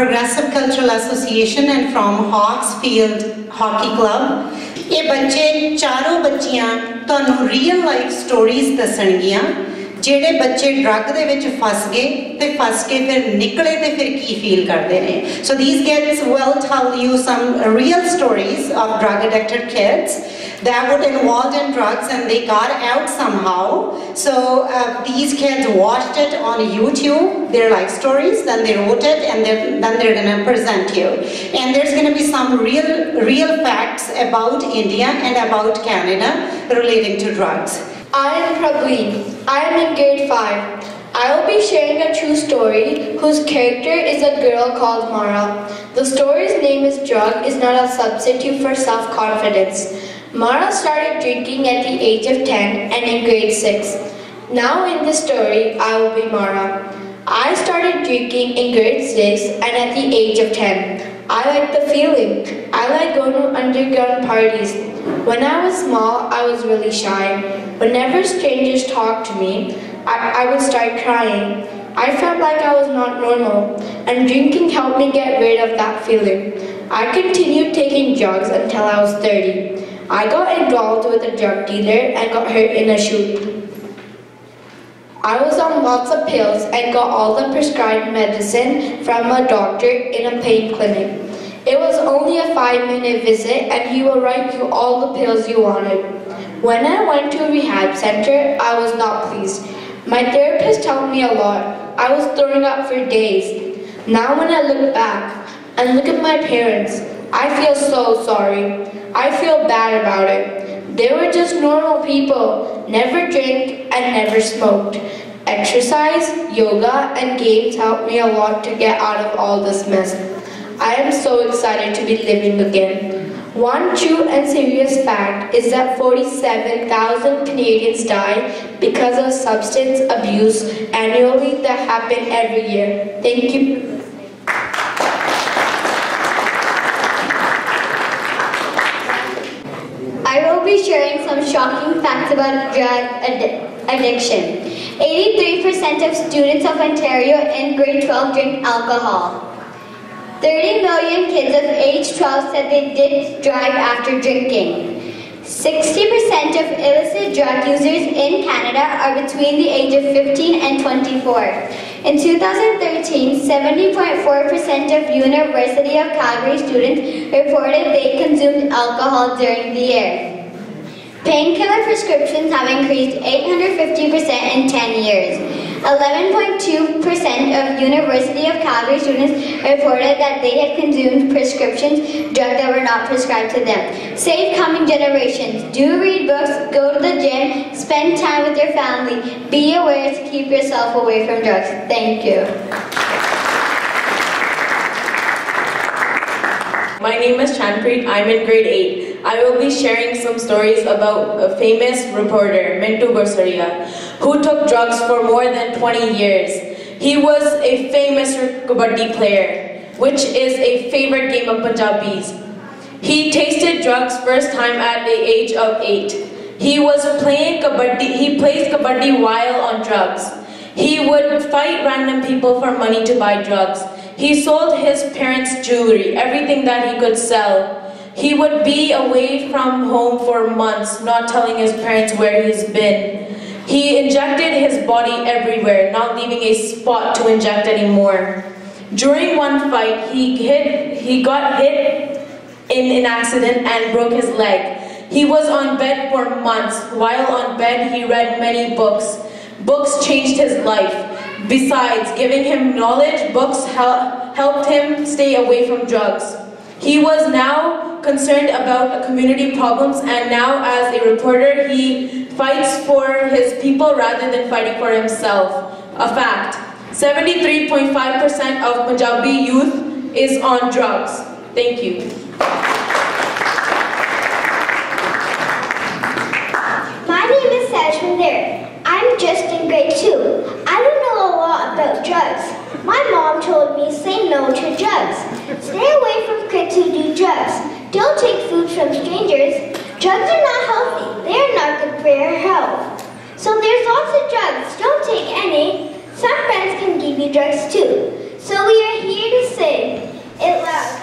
Progressive Cultural Association and from Hawksfield Hockey Club. ਇਹ ਬੱਚੇ ਚਾਰੋਂ ਬੱਚੀਆਂ ਤੁਹਾਨੂੰ ਰੀਅਲ ਲਾਈਫ ਸਟੋਰੀਜ਼ ਦੱਸਣਗੀਆਂ ਜਿਹੜੇ ਬੱਚੇ ਡਰੱਗ ਦੇ ਵਿੱਚ ਫਸ ਗਏ ਤੇ ਫਸ ਕੇ ਫਿਰ ਨਿਕਲੇ ਤੇ ਫਿਰ ਕੀ ਫੀਲ ਕਰਦੇ ਨੇ so these kids will tell you sum real stories of drug addicted kids that were involved in drugs and they got out somehow. So uh, these kids watched it on YouTube, their life stories, then they wrote it and then they're going to present you. And there's to be some real, real facts about India and about Canada relating to drugs. I am Prableen. I am in grade 5. I will be sharing a true story whose character is a girl called Mara. The story's name is Drug is not a substitute for self-confidence. Mara started drinking at the age of 10 and in grade 6. Now in this story, I will be Mara. I started drinking in grade 6 and at the age of 10. I like the feeling. I like going to underground parties. When I was small, I was really shy. Whenever strangers talked to me, I, I would start crying. I felt like I was not normal, and drinking helped me get rid of that feeling. I continued taking drugs until I was 30. I got involved with a drug dealer and got hurt in a shooting. I was on lots of pills and got all the prescribed medicine from a doctor in a pain clinic. It was only a five minute visit and he will write you all the pills you wanted. When I went to a rehab center, I was not pleased. My therapist helped me a lot. I was throwing up for days. Now when I look back and look at my parents, I feel so sorry. I feel bad about it. They were just normal people, never drank and never smoked. Exercise, yoga, and games helped me a lot to get out of all this mess. I am so excited to be living again. One true and serious fact is that 47,000 Canadians die because of substance abuse annually that happen every year. Thank you. I will be sharing some shocking facts about drug addi- addiction. 83% of students of Ontario in grade 12 drink alcohol. 30 million kids of age 12 said they did drive after drinking. 60% of illicit drug users in Canada are between the age of 15 and 24. In 2013, 70.4% of University of Calgary students reported they consumed alcohol during the year. Painkiller prescriptions have increased 850% in 10 years. 11.2% of University of Calgary students reported that they had consumed prescriptions drugs that were not prescribed to them. Save coming generations. Do read books, go to the gym, spend time with your family. Be aware to keep yourself away from drugs. Thank you. My name is Chanpreet. I'm in grade 8. I will be sharing some stories about a famous reporter, Mintu Gursaria, who took drugs for more than 20 years. He was a famous kabaddi player, which is a favorite game of Punjabis. He tasted drugs first time at the age of 8. He was playing kabaddi, he plays kabaddi while on drugs. He would fight random people for money to buy drugs. He sold his parents' jewelry, everything that he could sell. He would be away from home for months, not telling his parents where he's been. He injected his body everywhere, not leaving a spot to inject anymore. During one fight, he hit, he got hit in an accident and broke his leg. He was on bed for months. While on bed, he read many books. Books changed his life. Besides giving him knowledge, books hel- helped him stay away from drugs. He was now concerned about community problems and now as a reporter he fights for his people rather than fighting for himself. A fact. 73.5% of Punjabi youth is on drugs. Thank you. Drugs are not healthy. They are not good for your health. So there's lots of drugs. Don't take any. Some friends can give you drugs too. So we are here to say it loud.